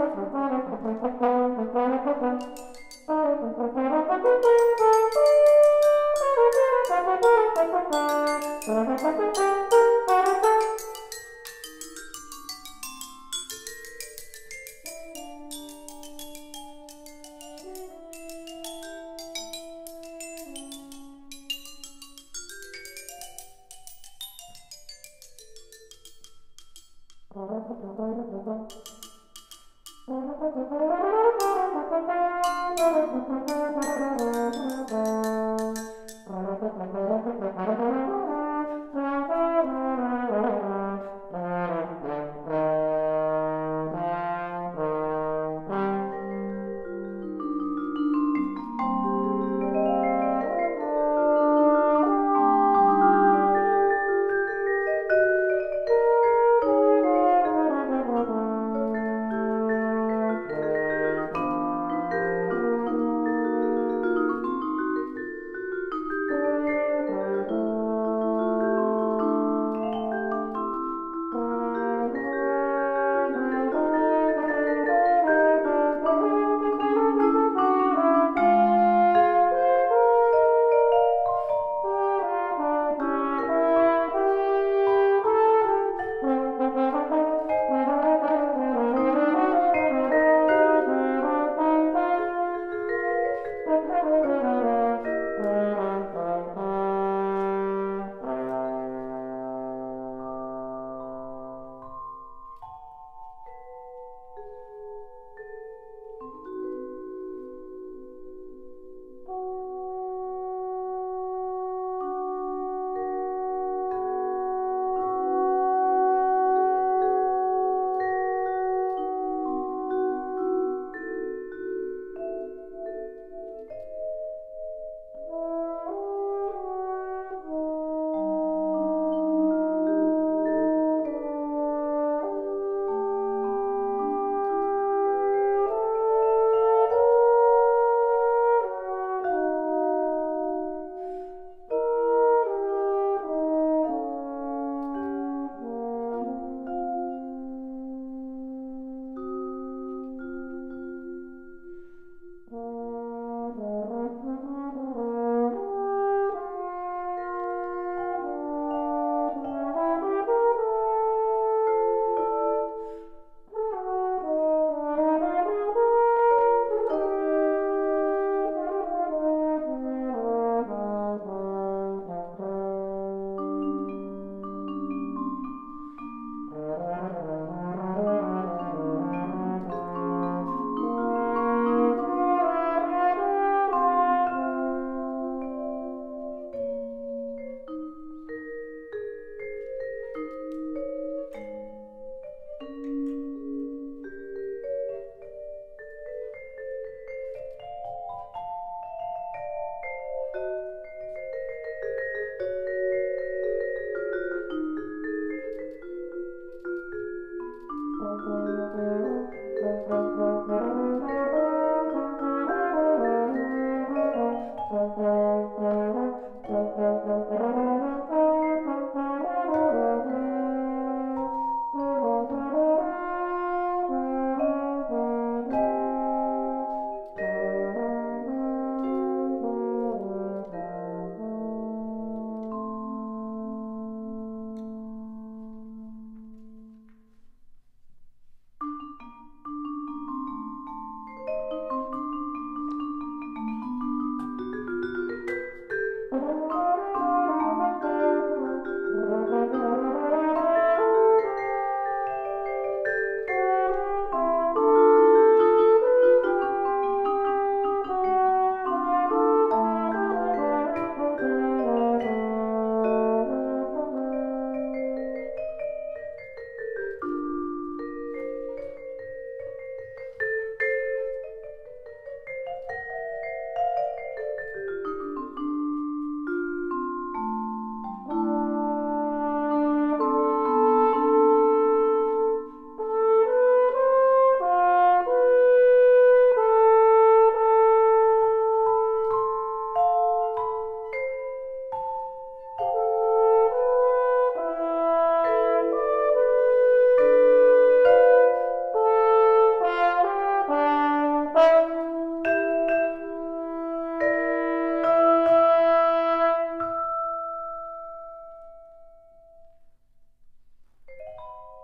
Thank you.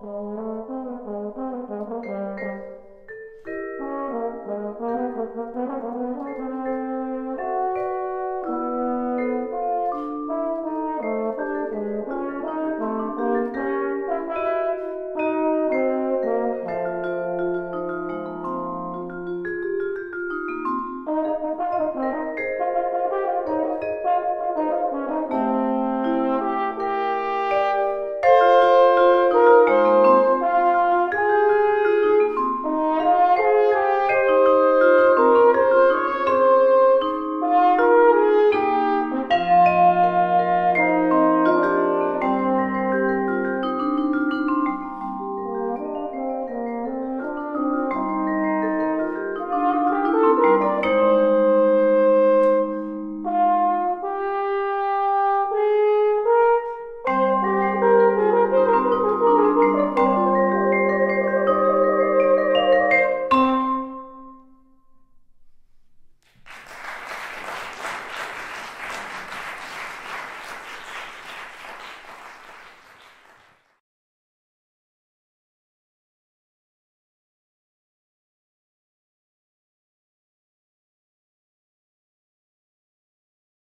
Música